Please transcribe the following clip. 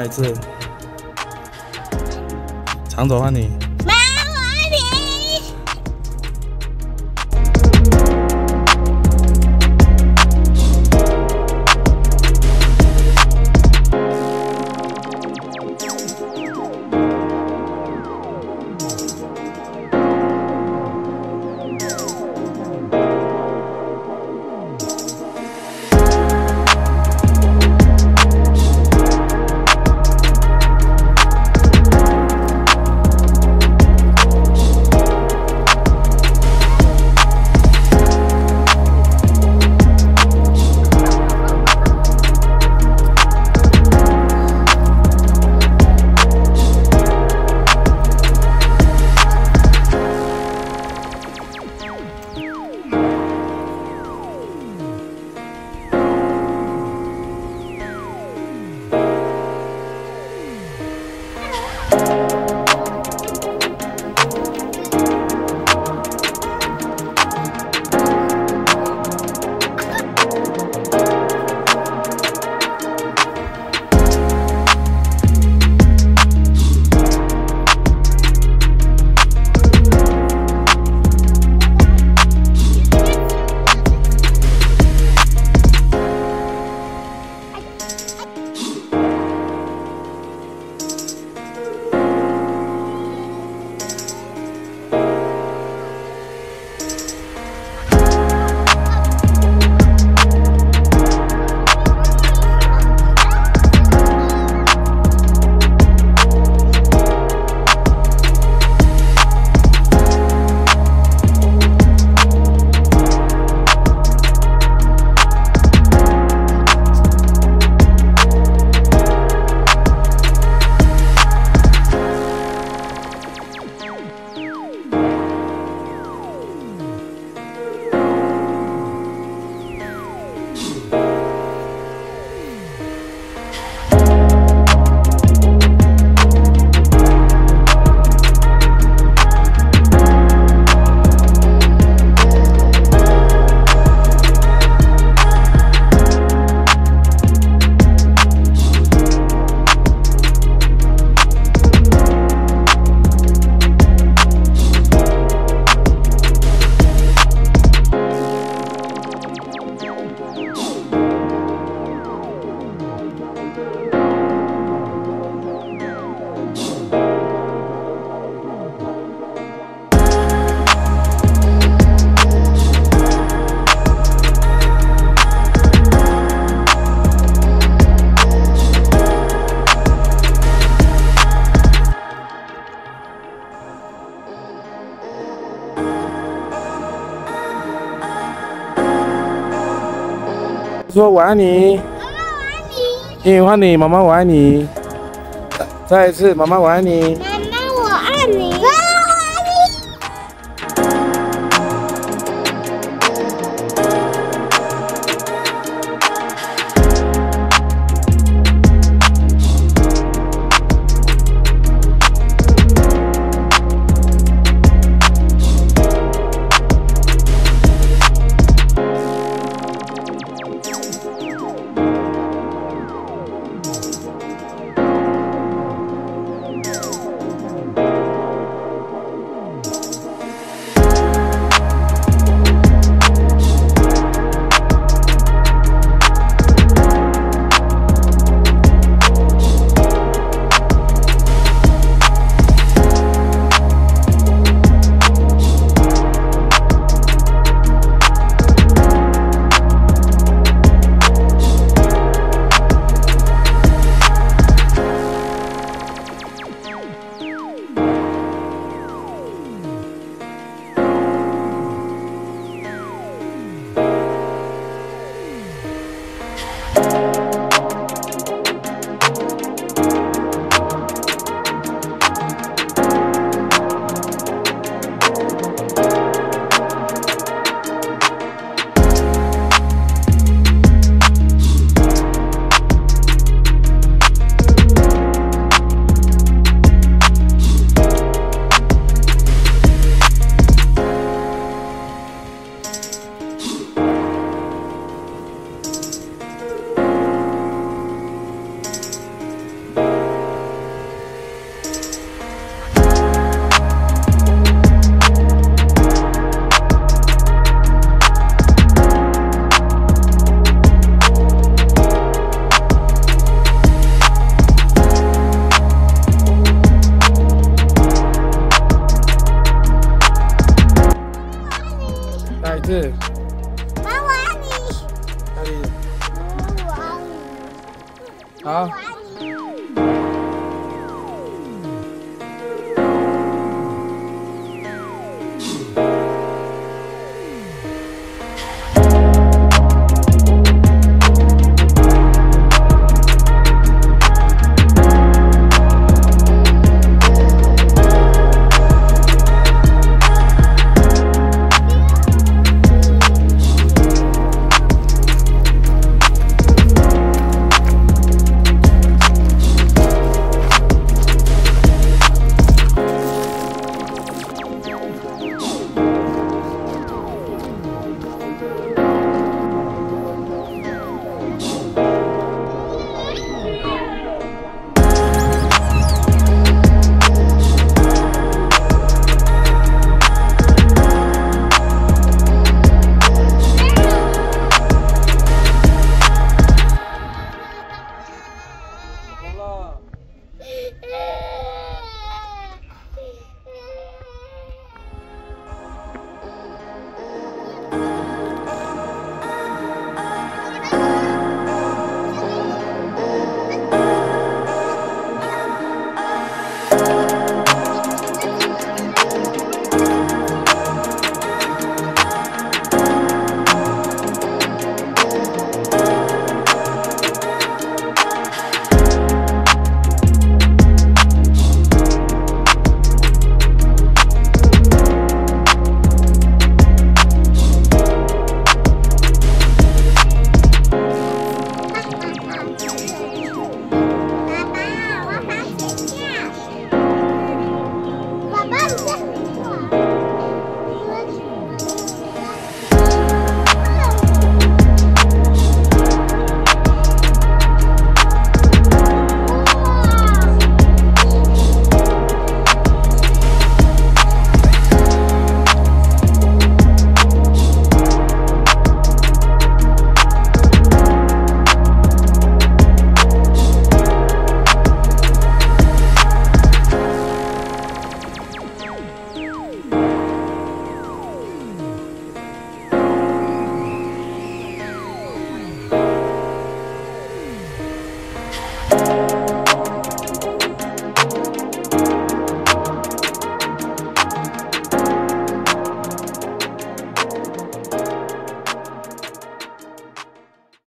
来一次，长走换你。说我爱你，妈妈，我爱你。英语换你，妈妈我爱你。再再一次，妈妈我爱你。